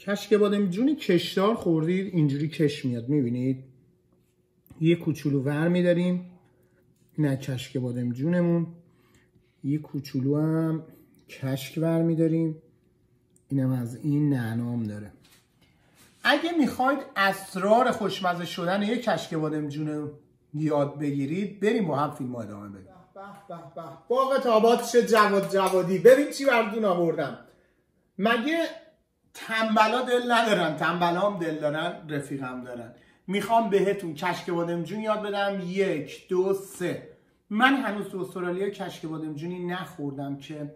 کشک بادمجونی کشدار خوردید اینجوری کش میاد می‌بینید؟ یه کوچولو ور میداریم. نه کشک بادمجونمون یه کوچولو هم کشک ور میداریم. اینم از این نعنام داره. اگه می‌خواید اسرار خوشمزه شدن یه کشک بادمجون یاد بگیرید بریم با هم فیلم ادامه بدیم. به به به باغ تاباتش جواد جوادی. ببین چی بردون آوردم. مگه تنبلا دل ندارن. تنبلا هم دل دارن رفیقم دارن. می‌خوام بهتون کشک بادمجون یاد بدم. یک دو سه. من هنوز تو استرالیا کشک بادمجونی نخوردم که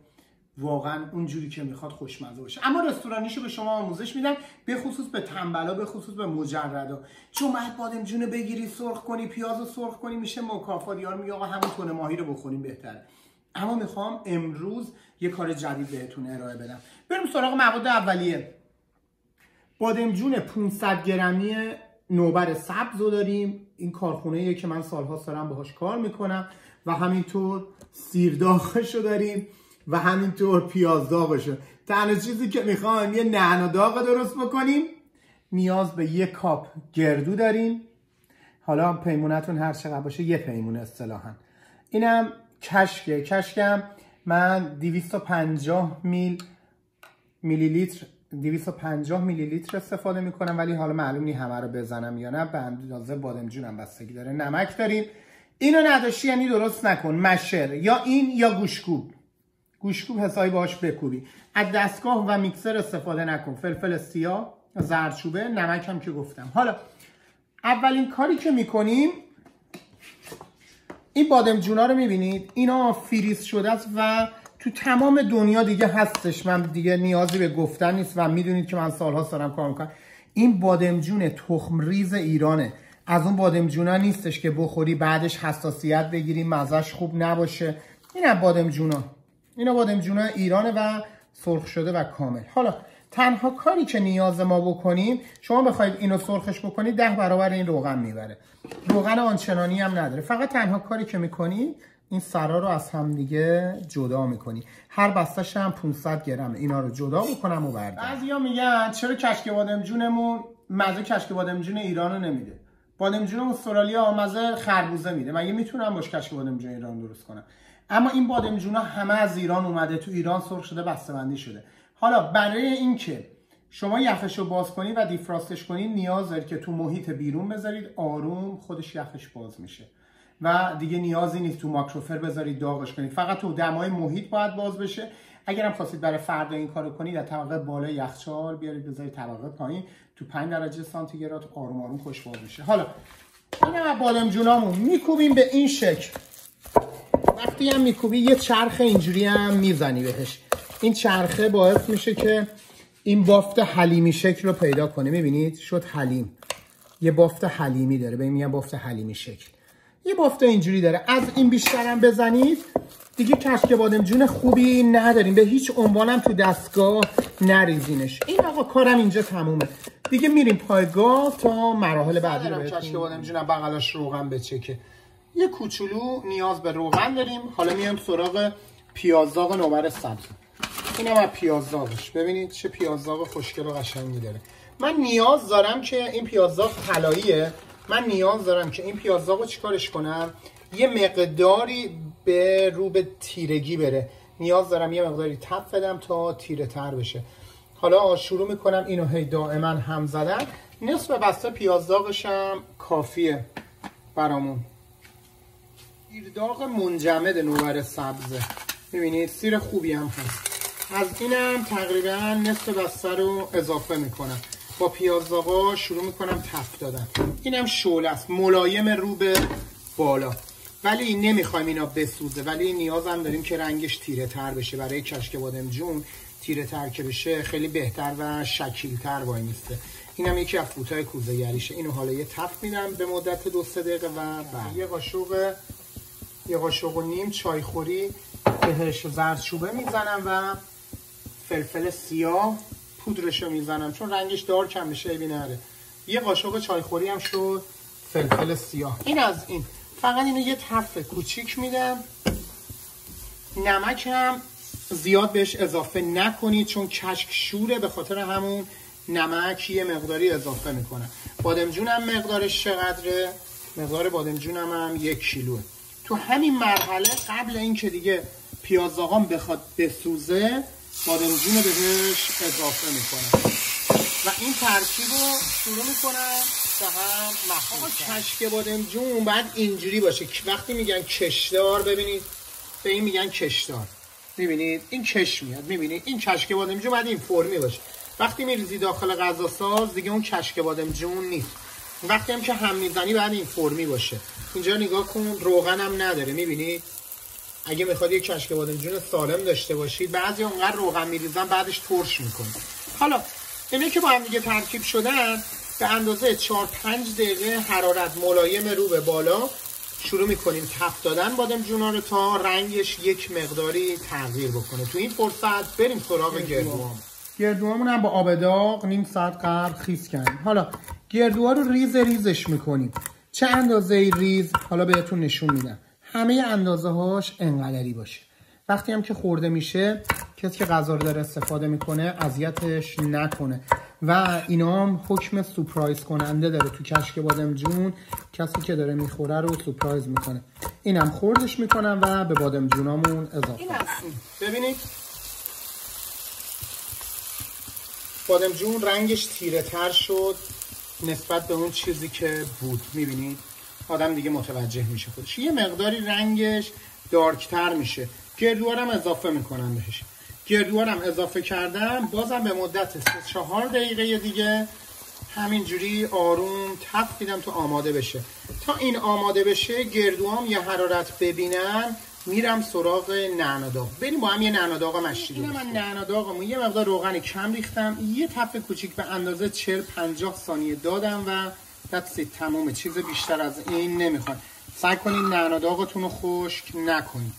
واقعا اونجوری که می‌خواد خوشمزه باشه. اما رستورانیشو به شما آموزش میدم به خصوص به تنبلا به خصوص به مجردا. چون باید بادمجون بگیری سرخ کنی پیاز رو سرخ کنی میشه مکافات. یار میگه آقا همون تونه ماهی رو بخوریم بهتره. اما می‌خوام امروز یه کار جدید بهتون ارائه بدم. بریم سراغ مواد اولیه. بادمجون 500 گرمی نوبر سبز رو داریم. این کارخونه که من سالها دارم باهاش کار می‌کنم و همینطور سیرداغش رو داریم و همینطور پیاز داغشه تنها چیزی که می‌خوایم یه نعنا داغ درست بکنیم. نیاز به یه کاپ گردو داریم. حالا پیمونتون هر چقدر باشه یه پیمونه اصطلاحا. اینم کشکه کشکم من 250 میل میلی لیتر 250 میلی لیتر استفاده می‌کنم ولی حالا معلوم نیست همه رو بزنم یا نه. به اندازه بادمجونم بستگی داره. نمک داریم. اینو نداشتی یعنی درست نکن. مشر. یا این یا گوشکوب. گوشکوب حسابی باش بکوبی. از دستگاه و میکسر استفاده نکن. فلفل سیاه زردچوبه نمک هم که گفتم. حالا اولین کاری که می‌کنیم این بادمجونا رو می‌بینید؟ اینا فریز شده است و تو تمام دنیا دیگه هستش. من دیگه نیازی به گفتن نیست و می‌دونید که من سالها دارم کار می‌کنم. این بادمجون تخم ریز ایرانه. از اون بادمجونا نیستش که بخوری بعدش حساسیت بگیری مزش خوب نباشه. این بادمجونا اینا بادمجونا ایرانه و سرخ شده و کامل. حالا تنها کاری که نیاز ما بکنیم شما بخواید اینو سرخش بکنید ده برابر این روغن می‌بره. روغن آنچنانی هم نداره. فقط تنها کاری که می‌کنی این سرا رو از هم دیگه جدا می‌کنی هر بستش هم 500 گرم اینا رو جدا بکنم و بردارم. بعضیا میگن چرا کشک بادمجونمون مزه کشک بادمجون ایران رو نمیده؟ بادمجون استرالیا مزه خربوزه میده. مگه می‌تونم باش کشک بادمجون ایران درست کنم؟ اما این بادمجونا همه از ایران اومده تو ایران سرخ شده بسته‌بندی شده. حالا برای اینکه شما یخش رو باز کنید و دیفراستش کنید نیاز دارید که تو محیط بیرون بذارید آروم خودش یخش باز میشه. و دیگه نیازی نیست تو ماکروفر بذارید داغش کنید. فقط تو دمای محیط باید باز بشه. اگرم خواستید برای فردا این کارو کنید در طبقه بالا یخچال بیارید بذارید طبقه پایین. تو 5 درجه سانتیگراد آروم آروم خوش باز میشه. حالا این هم بادمجونامون میکوبیم به این شکل. وقتی هم میکوبی یه چرخ اینجوری هم می‌زنی بهش. این چرخه باعث میشه که این بافت حلیمی شکل رو پیدا کنه. می‌بینید؟ شد حلیم. یه بافت حلیمی داره. به میگن بافت حلیمی شکل. یه بافت اینجوری داره. از این بیشترم بزنید. دیگه کشک بادمجون خوبی نداریم. به هیچ عنوانم تو دستگاه نریزینش. این آقا کارم اینجا تمومه. دیگه میریم پایگاه تا مراحل بعدی رو کشک بادمجونم بغلاش روغن بچکه یه کوچولو نیاز به روغن داریم. حالا میام سراغ پیازداغ نوبر سبز. این هم پیازداغش ببینید چه پیازداغ خوشگل و قشنگی داره. من نیاز دارم که این پیازداغ طلاییه. من نیاز دارم که این پیازداغ رو چیکارش کنم؟ یه مقداری به رو به تیرگی بره. نیاز دارم یه مقداری تپ بدم تا تیره تر بشه. حالا شروع می‌کنم. اینو هی دائما هم زدن. نصف بسته پیازداغشم کافیه برامون. سیرداغ منجمد نوبر سبزه. می‌بینید؟ سیر خوبی هم هست. از اینم تقریبا نصف بسته رو اضافه می‌کنم. با پیازداغا شروع می‌کنم تفت دادن. اینم شعله است. ملایم رو به بالا. ولی نمی‌خوایم اینا بسوزه. ولی نیازم داریم که رنگش تیره تر بشه. برای کشک بادمجون تیره تر که بشه خیلی بهتر و شکیل تر وای میسته. اینم یکی از فوتای کوزه گریشه. اینو حالا یه تفت میدم به مدت دو سه دقیقه و بعد. یه قاشق یه قاشق و نیم چایخوری بهش زردچوبه می‌زنم و فلفل سیاه پودرش رو می‌زنم چون رنگش دار کم بشه ایبی نره یه قاشق چایخوری هم شد فلفل سیاه. این از این. فقط اینو یه تفه کوچیک میدم. نمک هم زیاد بهش اضافه نکنید چون کشک شوره به خاطر همون نمک یه مقداری اضافه می‌کنم بادمجون هم مقدارش چقدره؟ مقدار بادمجون هم, هم یک کیلوه. تو همین مرحله قبل اینکه دیگه پیازاقام بخواد بسوزه بادمجون بهش اضافه می‌کنم. و این ترکیب رو شروع می‌کنم تا هم مخصوص کشک بادمجون بعد اینجوری باشه. وقتی میگن کشدار ببینید به این میگن کشدار. می‌بینید؟ این کش میاد. می‌بینید؟ این کشک بادمجون بعد این فرمی باشه. وقتی میریزی داخل غذا ساز دیگه اون کشک بادمجون نیست. وقتی هم که هم می‌زنی بعد این فرمی باشه. اینجا نگاه کن روغن هم نداره. می‌بینید اگه می‌خواد یک کشک بادمجون سالم داشته باشید بعضی اونقدر روغن میریزن بعدش ترش می‌کنه. حالا اینه که با هم دیگه ترکیب شدن به اندازه 4 5 دقیقه حرارت ملایم رو به بالا شروع می‌کنیم. تفت دادن بادمجونا رو تا رنگش یک مقداری تغییر بکنه. تو این فرصت بریم سراغ گردوام گردوهامون. هم با آب داغ نیم ساعت قبل خیس کردیم. حالا گردوها رو ریز ریزش می‌کنیم. چه اندازه ریز؟ حالا بهتون نشون میدم. همه اندازه هاش انقدری باشه. وقتی هم که خورده میشه کسی که غذا رو داره استفاده می‌کنه اذیتش نکنه. و اینا هم حکم سورپرایز کننده داره. تو کشک بادمجون کسی که داره می‌خوره رو سپرایز می‌کنه. اینم خوردش می‌کنم و به بادمجونامون اضافه. ببینید. بادمجون رنگش تیره تر شد نسبت به اون چیزی که بود. می‌بینید؟ آدم دیگه متوجه میشه خودش. یه مقداری رنگش دارکتر میشه. گردوارم اضافه می‌کنم بهش. گردوارم اضافه کردم. بازم به مدت 3 4 دقیقه دیگه همینجوری آروم تف میدم تا آماده بشه. تا این آماده بشه گردوام یه حرارت ببینم میرم سراغ نعناداغ بریم با هم یه نعناداغ مشتی اینم من نعناداغمو یه مقدار روغن کم ریختم. یه تپ کوچیک به اندازه 40 50 ثانیه دادم و دست تموم چیز بیشتر از این نمی‌خواد. سعی کنید نعناداغتون رو خشک نکنید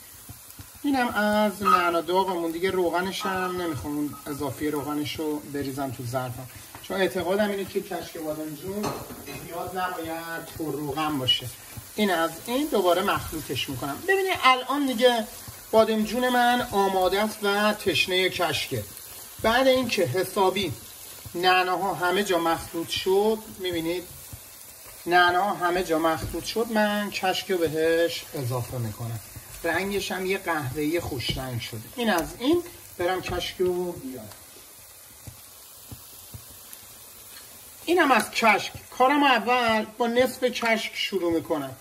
اینم از نعناداغمون دیگه روغنش هم نمی‌خوام. اضافی روغنش رو بریزم تو ظرفم. چون اعتقادم اینه که کشک بادمجون زیاد نباید پر روغن باشه. این از این دوباره مخلوطش می‌کنم. ببینید الان دیگه بادمجون من آماده است و تشنه کشکه. بعد اینکه حسابی نعنا ها همه جا مخلوط شد می‌بینید؟ نعنا همه جا مخلوط شد. من کشک رو بهش اضافه می‌کنم. رنگش هم یه قهوه‌ای خوش رنگ شده. این از این برم کشک رو بیارم. اینم از کشک. کارم اول با نصف کشک شروع می‌کنم.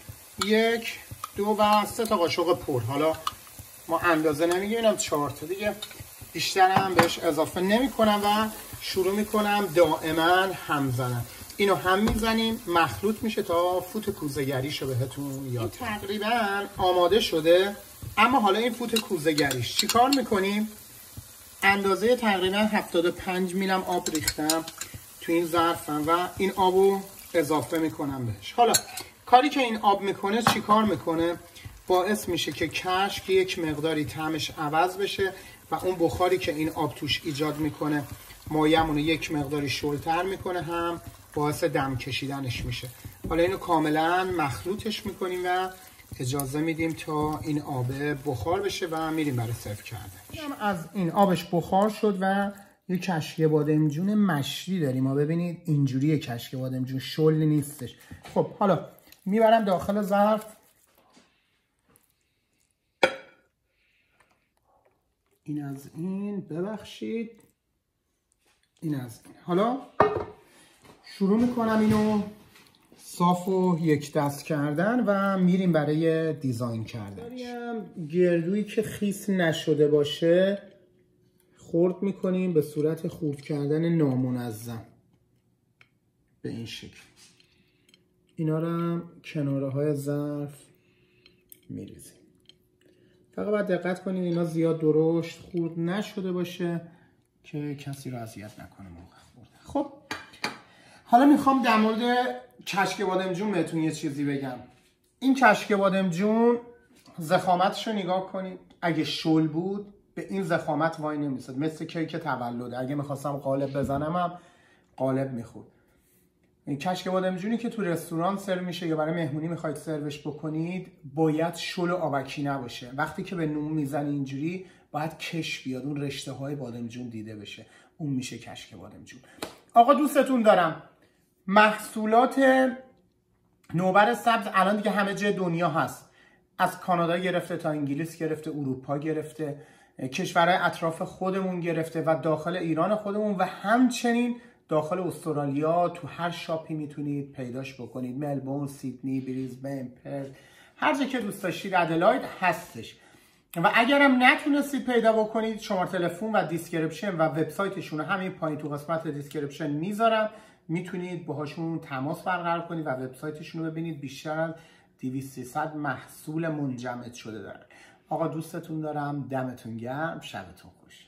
یک دو و سه تا قاشق پر. حالا ما اندازه نمیگیم اینم چهار تا دیگه. بیشتر هم بهش اضافه نمی کنم و شروع می‌کنم دائما هم زنم. اینو هم می‌زنیم. مخلوط میشه تا فوت کوزگریش رو بهتون یاد تقریبا آماده شده. اما حالا این فوت کوزگریش چیکار می‌کنیم؟ اندازه تقریبا 75 میلم آب ریختم تو این ظرفم و این آبو اضافه می‌کنم بهش. حالا کاری که این آب می‌کنه چیکار می‌کنه؟ باعث میشه که کشک یک مقداری طعمش عوض بشه و اون بخاری که این آب توش ایجاد می‌کنه مایمون یک مقداری شلتر می‌کنه هم باعث دم کشیدنش میشه. حالا اینو کاملا مخلوطش می‌کنیم و اجازه میدیم تا این آب بخار بشه و میریم برای سرو کردن از این آبش بخار شد و یه کشک بادمجون مشری داریم. ما ببینید اینجوری کشک بادمجون شل نیستش. خب حالا می‌برم داخل ظرف. این از این ببخشید. این از این. حالا شروع می‌کنم اینو صاف و یک دست کردن و میریم برای دیزاین کردن گردویی که خیس نشده باشه خورد می‌کنیم به صورت خورد کردن نامنظم. به این شکل. اینا رو هم کناره های ظرف میریزیم. فقط باید دقت کنید اینا زیاد درشت خورد نشده باشه که کسی رو اذیت نکنه موقع حالا می‌خوام در مورد کشک بادمجون بهتون یه چیزی بگم. این کشک بادمجون زخامتش رو نگاه کنید. اگه شل بود به این زخامت وای نمیستد مثل کیک تولده اگه می‌خواستم قالب بزنم هم قالب می‌خورد. این کشک بادمجونی که تو رستوران سرو میشه یا برای مهمونی می‌خواید سروش بکنید باید شل و آبکی نباشه. وقتی که به نون می‌زنی اینجوری باید کش بیاد. اون رشته های بادمجون دیده بشه. اون میشه کشک بادمجون آقا دوستتون دارم. محصولات نوبر سبز الان دیگه همه جای دنیا هست. از کانادا گرفته تا انگلیس گرفته اروپا گرفته کشورهای اطراف خودمون گرفته و داخل ایران خودمون و همچنین داخل استرالیا تو هر شاپی می‌تونید پیداش بکنید. ملبورن سیدنی بریزبن پرت هر جا که دوست داشتید ادلاید هستش. و اگرم نتونستید پیدا بکنید شماره تلفن و description و وبسایتشون همین پایین تو قسمت description می‌ذارم. می‌تونید باهاشون تماس برقرار کنید و وبسایتشون رو ببینید. بیشتر از 200 محصول منجمد شده داره. آقا دوستتون دارم. دمتون گرم. شبتون خوش.